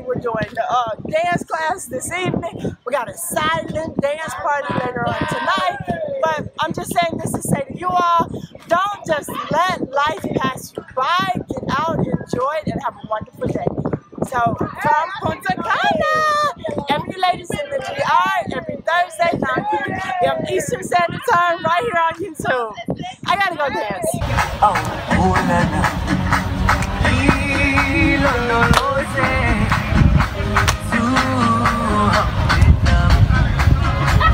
today. We're doing the uh, dance class this evening. We got a silent dance party later on tonight. But I'm just saying this to say to you all, don't just let life pass you by. Get out, enjoy it, and have a wonderful day. So from Punta Cana, Ebony Ladies in the DR, every Thursday, 9 p.m. Eastern Standard Time, right here on YouTube. I gotta go dance. Oh, oh na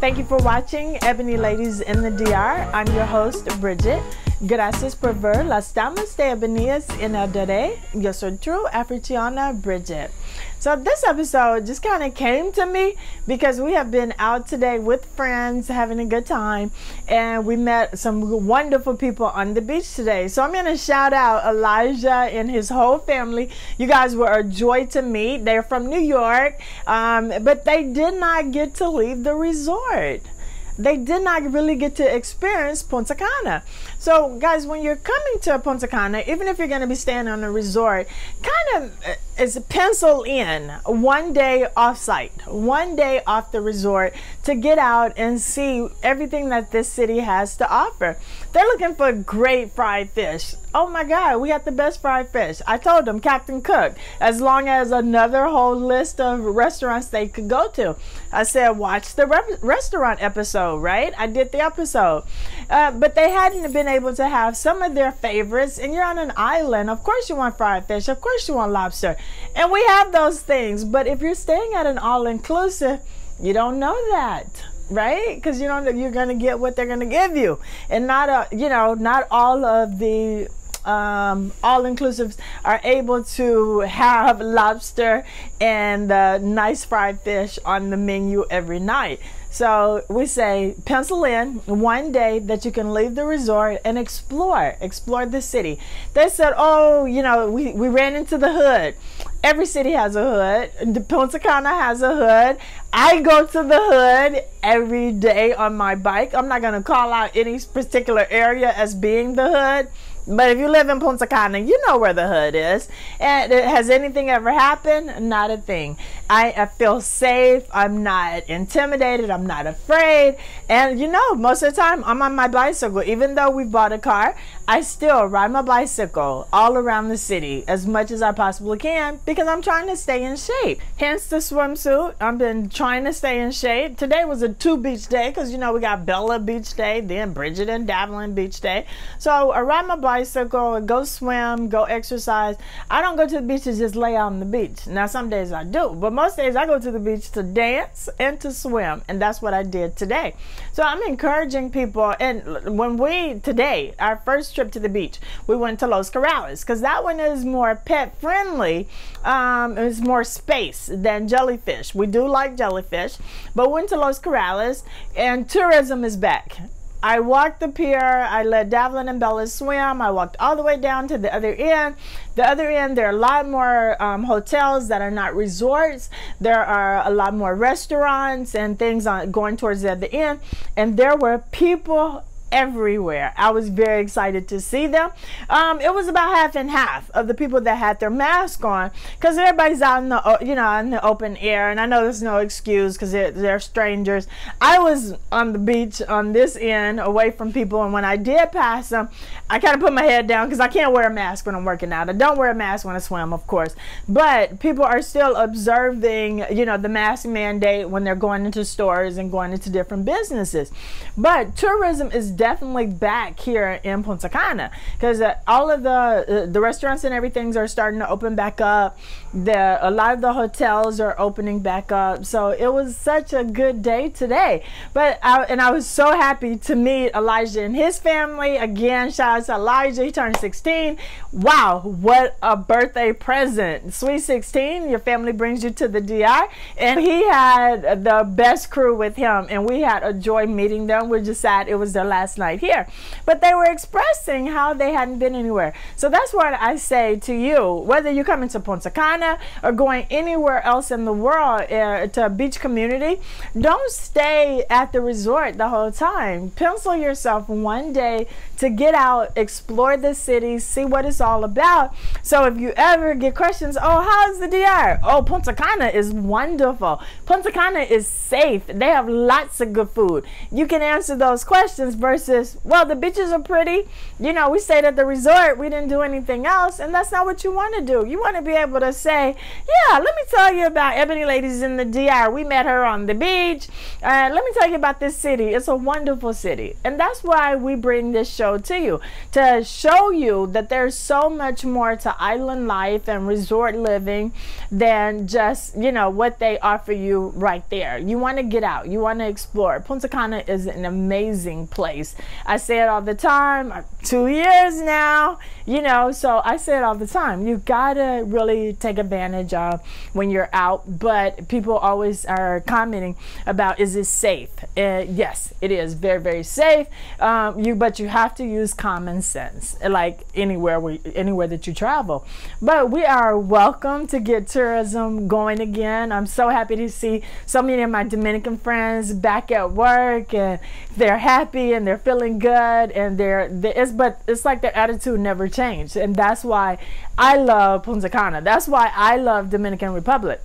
Thank you for watching Ebony Ladies in the DR. I'm your host, Bridget. Gracias por ver las damas de Ebonias en el DR. Yo soy True Africiana Bridget. So this episode just kind of came to me because we have been out today with friends having a good time and we met some wonderful people on the beach today. So I'm going to shout out Elijah and his whole family. You guys were a joy to meet. They're from New York, um, but they did not get to leave the resort they did not really get to experience Punta Cana. So, guys, when you're coming to Punta Cana, even if you're going to be staying on a resort, kind of uh, is pencil in one day off site, one day off the resort to get out and see everything that this city has to offer. They're looking for great fried fish. Oh my God, we got the best fried fish. I told them, Captain Cook, as long as another whole list of restaurants they could go to. I said, watch the re- restaurant episode, right? I did the episode. Uh, but they hadn't been able to have some of their favorites, and you're on an island. Of course, you want fried fish. Of course, you want lobster. And we have those things. But if you're staying at an all inclusive, you don't know that right because you don't know you're to get what they're to give you and not a you know not all of the um, all inclusives are able to have lobster and uh, nice fried fish on the menu every night. So we say pencil in one day that you can leave the resort and explore, explore the city. They said, oh, you know, we, we ran into the hood. Every city has a hood. Punta Cana has a hood. I go to the hood every day on my bike. I'm not going to call out any particular area as being the hood but if you live in Punta Cana, you know where the hood is. And uh, has anything ever happened? Not a thing. I, I, feel safe. I'm not intimidated. I'm not afraid. And you know, most of the time I'm on my bicycle. Even though we bought a car, I still ride my bicycle all around the city as much as I possibly can because I'm trying to stay in shape. Hence the swimsuit. I've been trying to stay in shape. Today was a two beach day because you know we got Bella Beach Day, then Bridget and Davelin Beach Day. So I ride my bicycle, go swim, go exercise. I don't go to the beach to just lay out on the beach. Now some days I do, but most days I go to the beach to dance and to swim, and that's what I did today. So I'm encouraging people. And when we today, our first trip to the beach, we went to Los Corrales because that one is more pet friendly. Um, it's more space than jellyfish. We do like jellyfish, but went to Los Corrales and tourism is back. I walked the pier. I let Davlin and Bella swim. I walked all the way down to the other end. The other end, there are a lot more um, hotels that are not resorts. There are a lot more restaurants and things on going towards the other end. And there were people everywhere. I was very excited to see them. Um, it was about half and half of the people that had their mask on because everybody's out in the you know in the open air, and I know there's no excuse because they're, they're strangers. I was on the beach on this end, away from people, and when I did pass them, I kind of put my head down because I can't wear a mask when I'm working out. I don't wear a mask when I swim, of course, but people are still observing you know the mask mandate when they're going into stores and going into different businesses. But tourism is definitely back here in Punta Cana because uh, all of the uh, the restaurants and everything's are starting to open back up. The a lot of the hotels are opening back up. So it was such a good day today. But I, and I was so happy to meet Elijah and his family again. Shout out to Elijah. He turned 16. Wow, what a birthday present! Sweet 16. Your family brings you to the DR, and he had the best crew with him, and we had a joy meeting them. We're just sad it was their last last night here. But they were expressing how they hadn't been anywhere. So that's what I say to you, whether you're coming to Punta Cana or going anywhere else in the world uh, to a beach community, don't stay at the resort the whole time. Pencil yourself one day to get out, explore the city, see what it's all about. So if you ever get questions, oh, how's the DR? Oh, Punta Cana is wonderful. Punta Cana is safe. They have lots of good food. You can answer those questions versus well, the beaches are pretty. You know, we stayed at the resort, we didn't do anything else, and that's not what you want to do. You want to be able to say, yeah, let me tell you about Ebony Ladies in the DR. We met her on the beach. Uh, let me tell you about this city. It's a wonderful city. And that's why we bring this show to you to show you that there's so much more to island life and resort living than just, you know, what they offer you right there. You want to get out, you want to explore. Punta Cana is an amazing place. I say it all the time. Two years now, you know, so I say it all the time. You gotta really take advantage of when you're out. But people always are commenting about is this safe? Uh, yes, it is very very safe. Um, you but you have to use common sense, like anywhere we anywhere that you travel. But we are welcome to get tourism going again. I'm so happy to see so many of my Dominican friends back at work and they're happy and they're feeling good and they're, they're it's but it's like their attitude never changed. And that's why I love Punta Cana. That's why I love Dominican Republic.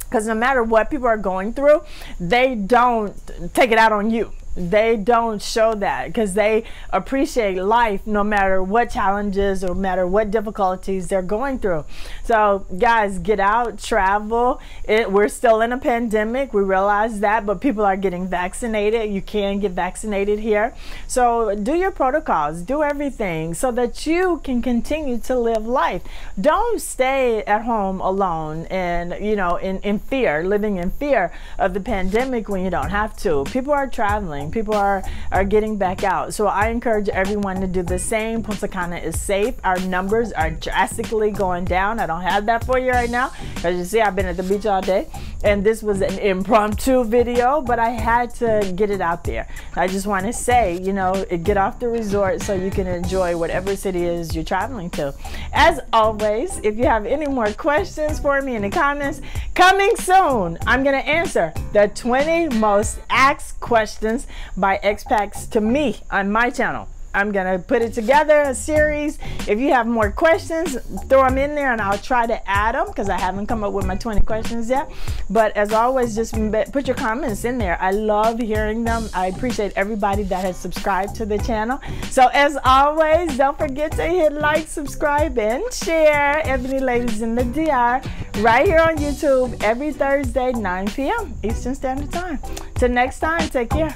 Because no matter what people are going through they don't take it out on you they don't show that because they appreciate life no matter what challenges or matter what difficulties they're going through. So guys get out travel. It, we're still in a pandemic we realize that but people are getting vaccinated. You can get vaccinated here. So do your protocols do everything so that you can continue to live life. Don't stay at home alone and you know in, in fear living in fear of the pandemic when you don't have to. People are traveling People are, are getting back out. So I encourage everyone to do the same. Punta Cana is safe. Our numbers are drastically going down. I don't have that for you right now. As you see, I've been at the beach all day. And this was an impromptu video, but I had to get it out there. I just want to say, you know, get off the resort so you can enjoy whatever city is you're traveling to. As always, if you have any more questions for me in the comments, coming soon, I'm going to answer the 20 most asked questions by expats to me on my channel. I'm gonna put it together a series. If you have more questions, throw them in there and I'll try to add them because I haven't come up with my 20 questions yet. But as always, just put your comments in there. I love hearing them. I appreciate everybody that has subscribed to the channel. So as always, don't forget to hit like, subscribe, and share Ebony Ladies in the DR right here on YouTube every Thursday, 9 p.m. Eastern Standard Time. Till next time, take care.